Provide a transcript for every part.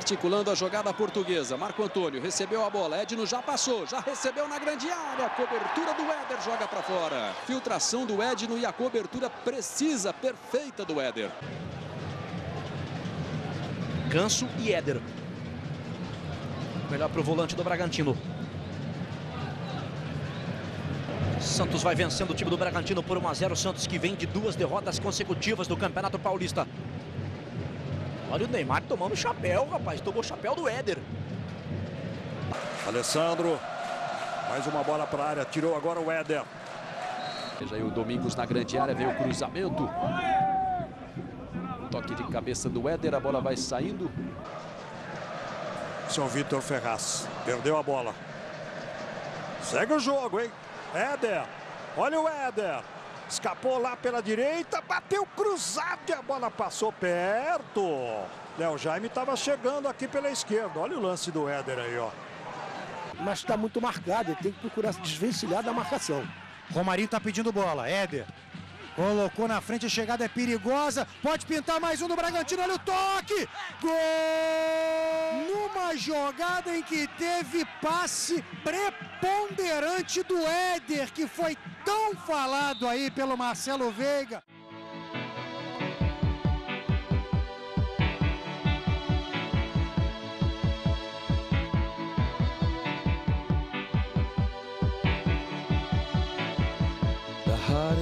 Articulando a jogada portuguesa. Marco Antônio recebeu a bola. Edno já passou, já recebeu na grande área. Cobertura do Éder joga para fora. Filtração do Edno e a cobertura precisa, perfeita do Éder. Ganso e Éder. Melhor para o volante do Bragantino. Santos vai vencendo o time do Bragantino por 1 a 0. Santos que vem de duas derrotas consecutivas do Campeonato Paulista. Olha o Neymar tomando chapéu, rapaz. Tomou o chapéu do Éder. Alessandro. Mais uma bola para a área. Tirou agora o Éder. Veja aí o Domingos na grande área. Veio o cruzamento. Toque de cabeça do Éder. A bola vai saindo. São Vitor Ferraz. Perdeu a bola. Segue o jogo, hein? Éder. Olha o Éder. Escapou lá pela direita, bateu cruzado e a bola passou perto. Léo Jaime estava chegando aqui pela esquerda. Olha o lance do Éder aí, ó. Mas está muito marcado, ele tem que procurar se desvencilhar da marcação. Romarinho está pedindo bola. Éder. Colocou na frente, a chegada é perigosa. Pode pintar mais um do Bragantino. Olha o toque! Gol! Numa jogada em que teve passe preponderante do Éder, que foi tão falado aí pelo Marcelo Veiga.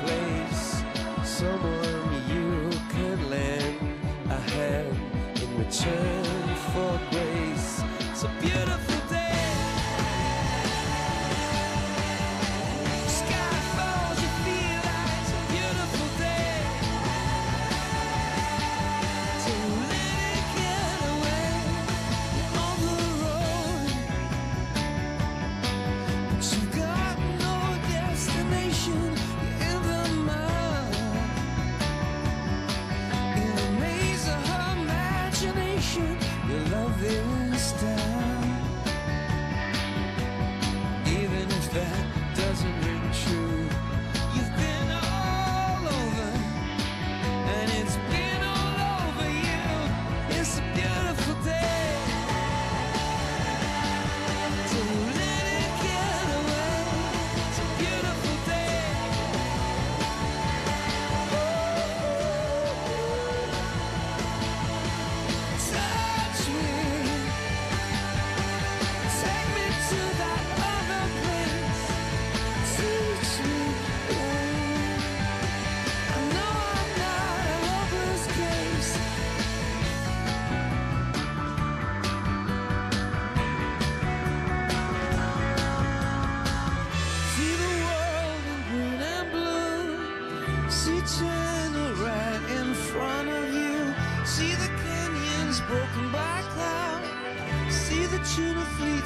place. Someone you can lend a hand in return for grace.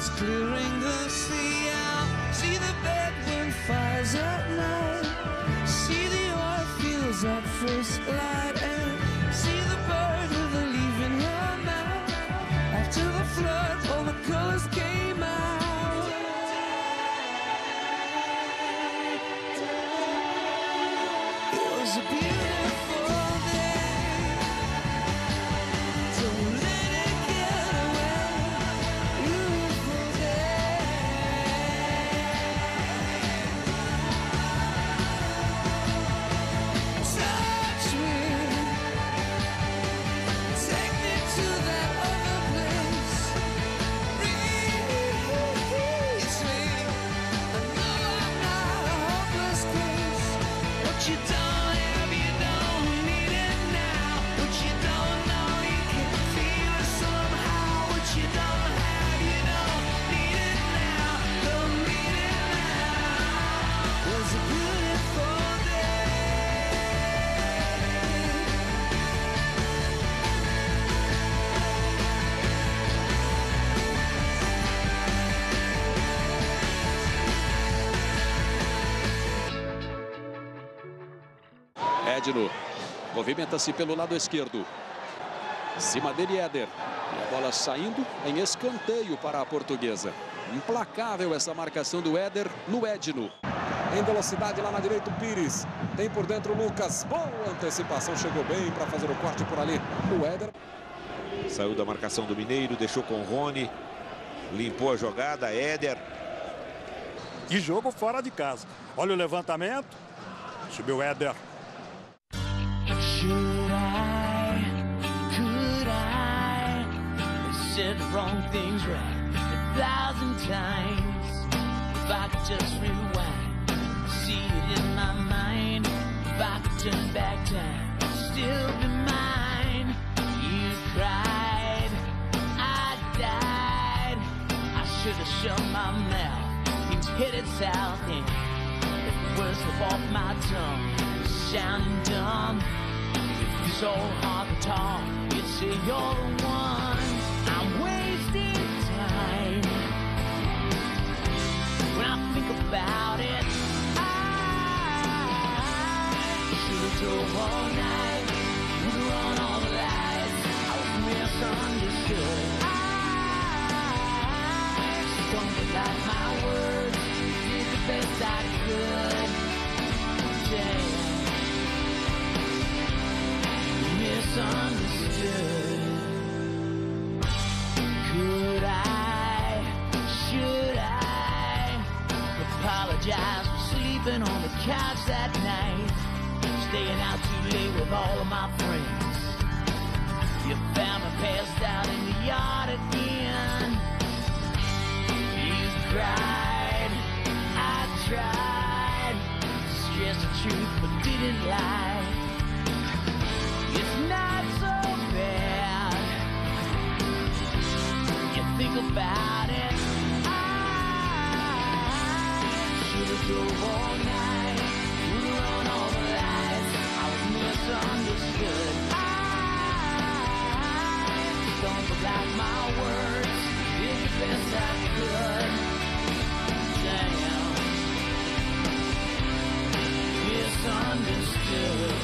Fleets clearing the sea out. See the bedroom fires at night. Edno movimenta-se pelo lado esquerdo. Em cima dele, Éder. E a bola saindo em escanteio para a portuguesa. Implacável essa marcação do Éder no Edno. Em velocidade lá na direita o Pires. Tem por dentro o Lucas. Boa antecipação, chegou bem para fazer o corte por ali. O Éder. Saiu da marcação do Mineiro, deixou com o Rony. Limpou a jogada, Éder. E jogo fora de casa. Olha o levantamento. Subiu o Éder. Wrong things right a thousand times? If I could just rewind, see it in my mind. If I could turn back time, still be mine. You cried, I died. I should have shut my mouth. Things headed south and the words slip off my tongue, sounding dumb. It's so hard to talk. You say you're the one. Think about it, I should have drove all night. Would run all the lights. I was misunderstood. I stumbled out my words. Did the best I could. Damn misunderstood. Sleeping on the couch that night? Staying out too late with all of my friends. You found me passed out in the yard again. You cried, I tried stress the truth but didn't lie. It's not so bad. You think about it. I should have drove all I out my words. Best I could. Damn. Misunderstood.